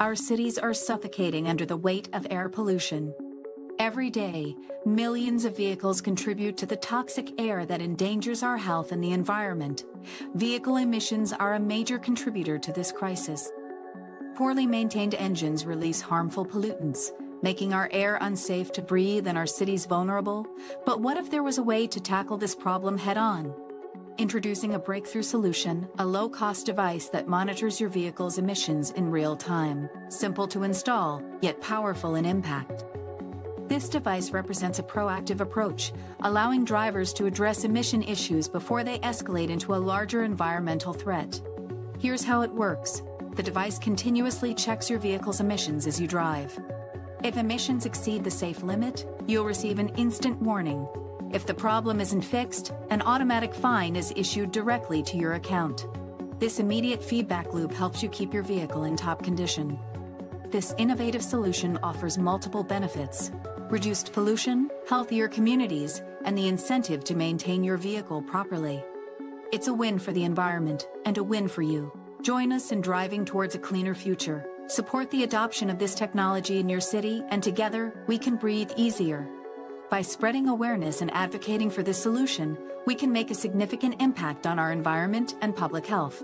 Our cities are suffocating under the weight of air pollution. Every day, millions of vehicles contribute to the toxic air that endangers our health and the environment. Vehicle emissions are a major contributor to this crisis. Poorly maintained engines release harmful pollutants, making our air unsafe to breathe and our cities vulnerable. But what if there was a way to tackle this problem head on? Introducing a breakthrough solution, a low cost device that monitors your vehicle's emissions in real time. Simple to install, yet powerful in impact. This device represents a proactive approach, allowing drivers to address emission issues before they escalate into a larger environmental threat. Here's how it works the device continuously checks your vehicle's emissions as you drive. If emissions exceed the safe limit, you'll receive an instant warning. If the problem isn't fixed, an automatic fine is issued directly to your account. This immediate feedback loop helps you keep your vehicle in top condition. This innovative solution offers multiple benefits reduced pollution, healthier communities, and the incentive to maintain your vehicle properly. It's a win for the environment and a win for you. Join us in driving towards a cleaner future. Support the adoption of this technology in your city, and together we can breathe easier. By spreading awareness and advocating for this solution, we can make a significant impact on our environment and public health.